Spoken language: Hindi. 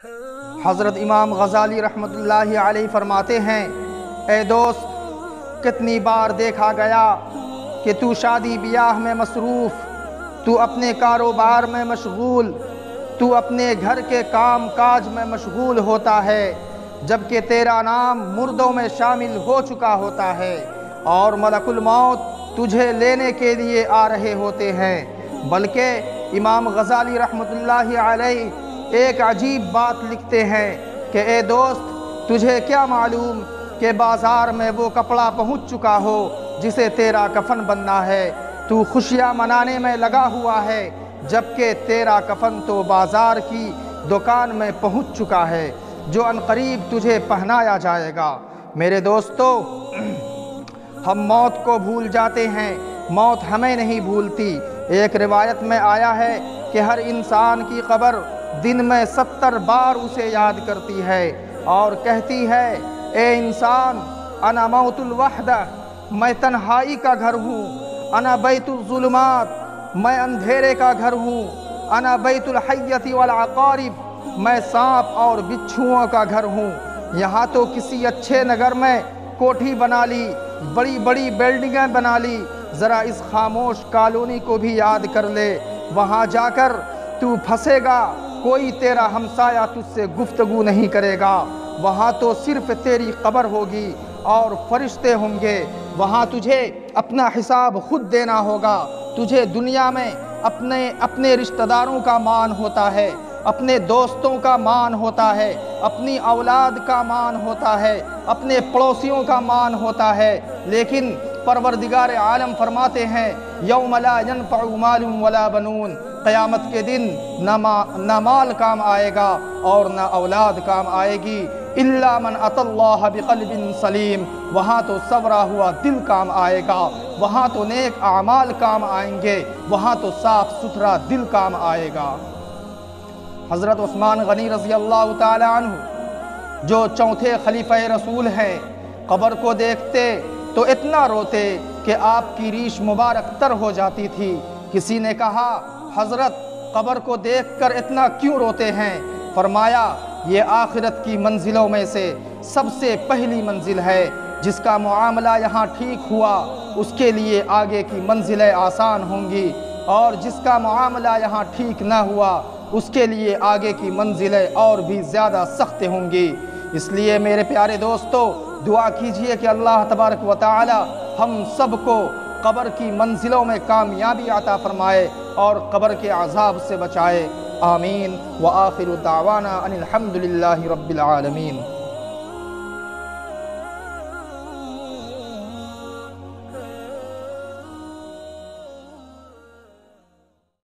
हज़रत इमाम गज़ाली रहमतुल्लाहि फरमाते हैं, ए दोस्त, कितनी बार देखा गया कि तू शादी ब्याह में मसरूफ़, तू अपने कारोबार में मशगूल, तू अपने घर के काम काज में मशगूल होता है, जबकि तेरा नाम मुर्दों में शामिल हो चुका होता है और मलकुल मौत तुझे लेने के लिए आ रहे होते हैं। बल्कि इमाम गज़ाली रहमतुल्लाहि अलैहि एक अजीब बात लिखते हैं कि, ए दोस्त, तुझे क्या मालूम कि बाज़ार में वो कपड़ा पहुँच चुका हो जिसे तेरा कफन बनना है? तू खुशियाँ मनाने में लगा हुआ है, जबकि तेरा कफन तो बाज़ार की दुकान में पहुँच चुका है, जो अनकरीब तुझे पहनाया जाएगा। मेरे दोस्तों, हम मौत को भूल जाते हैं। मौत हमें नहीं भूलती। एक रिवायत में आया है कि हर इंसान की कब्र दिन में सत्तर बार उसे याद करती है और कहती है, ए इंसान, अना मौतुल वहदा, मैं तन्हाई का घर हूँ। अना बैतुलजुलमात मैं अंधेरे का घर हूँ। अना बैतुल हयती वाल अकारिब, मैं सांप और बिच्छुओं का घर हूँ। यहाँ तो किसी अच्छे नगर में कोठी बना ली, बड़ी बड़ी बिल्डिंगें बना ली। ज़रा इस खामोश कॉलोनी को भी याद कर ले। वहाँ जाकर तू फंसेगा कोई तेरा हमसाया तुझसे गुफ्तगु नहीं करेगा। वहाँ तो सिर्फ़ तेरी कब्र होगी और फरिश्ते होंगे। वहाँ तुझे अपना हिसाब खुद देना होगा। तुझे दुनिया में अपने अपने रिश्तेदारों का मान होता है, अपने दोस्तों का मान होता है, अपनी औलाद का मान होता है, अपने पड़ोसियों का मान होता है। लेकिन परवरदिगार आलम फरमाते हैं यौमला मालूम वला बनून। क़यामत के दिन न मा, न माल काम आएगा और न औलाद काम आएगी। इल्ला मन अतल्लाह बिक़ल्बिन सलीम। वहाँ तो सवरा हुआ दिल काम आएगा। वहाँ तो नेक आमाल काम आएँगे। वहाँ तो साफ़ सुथरा दिल काम आएगा। हज़रत उस्मान गनी रज़ी अल्लाह तु जो चौथे खलीफ़ रसूल हैं, कब्र को देखते तो इतना रोते कि आपकी रीश मुबारक तर हो जाती थी। किसी ने कहा हज़रत कब्र को देखकर इतना क्यों रोते हैं? फरमाया, ये आखिरत की मंजिलों में से सबसे पहली मंजिल है, जिसका मामला यहाँ ठीक हुआ, उसके लिए आगे की मंजिलें आसान होंगी, और जिसका मामला यहाँ ठीक न हुआ, उसके लिए आगे की मंजिलें और भी ज़्यादा सख्त होंगी। इसलिए मेरे प्यारे दोस्तों, दुआ कीजिए कि अल्लाह तबारक व हम सबको कब्र की मंजिलों में कामयाबी आता फरमाए और कब्र के आज़ाब से बचाए। आमीन। व आखिर दावाना अनिलहमदिल्ला रब्बिल आलमीन।